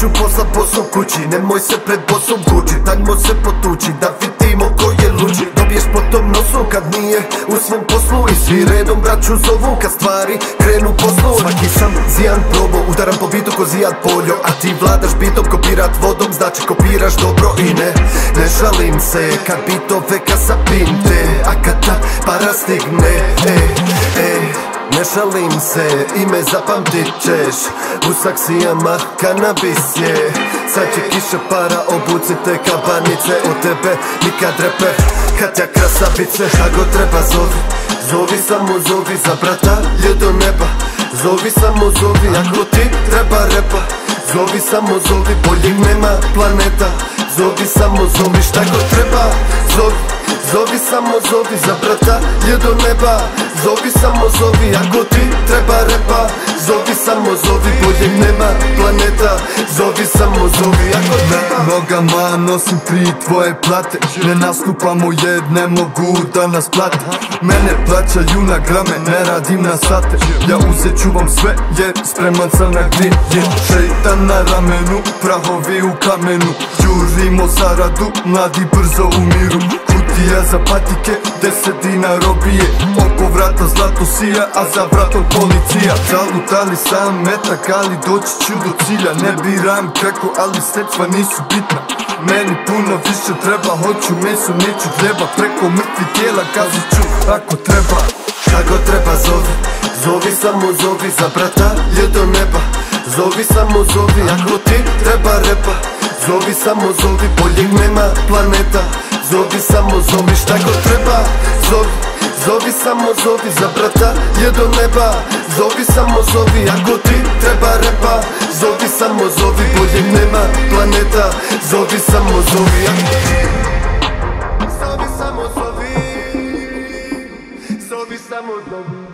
ću posla posao kući Nemoj se pred bosom kući Daljmo se potući da vidimo ko je luđi. Dobiješ po tom nosu kad nije u svom poslu I svi redom braću zovu kad stvari krenu poslu Svaki sam zijan probo Udaram po bitu ko zijad poljo A ti vladaš bitom kopirat vodom Znači kopiraš dobro i ne. Ne žalim se kad bitove kasa pinte A kad ta para stigne ej, ej ne šalim se, ime zapamtit ćeš. U saksijama kanabis je. Sad će kiša para, obucite kabanice Od tebe nikad reper, kad ja krasavice god treba zovi, zovi samo zovi Za brata do neba, zovi samo zovi Ako ti treba repa, zovi samo zovi Boljeg nema planeta, zovi samo zovi Šta god treba, zovi Zovi samo zovi za brata je do neba. Zovi samo zovi ako ti treba repa. Zovi samo zovi boljeg nema planeta. Zovi samo zovi ako treba. Nogama nosim tri tvoje plate. Ne nastupamo jer ne mogu da nas plate. Mene plaćaju na grame, ne radim na sate. Ja uzet ću vam sve jer spreman sam na grijen Šeitan na ramenu, prahovi u kamenu. Jurimo zaradu, mladi brzo umiru Za patike, deset robije. Oko vrata zlato sija, a za vratom policija. Zalutali sam metak, ali doći ću do cilja. Ne biram kako, ali sredstva nisu bitna. Meni puno više treba, hoću meso, neću treba Preko mrtvi tijela kazit ću ako treba. Šta god treba zovi, zovi samo zovi Za brata je do neba, zovi samo zovi Ako ti treba repa, zovi samo zovi Boljeg nema planeta, Zovi samo zovi šta god treba. Zovi, zovi samo zovi Za brata je do neba. Zovi samo zovi ako ti treba repa. Zovi samo zovi boljeg nema planeta. Zovi samo zovi Zovi samo zovi Zovi samo zovi.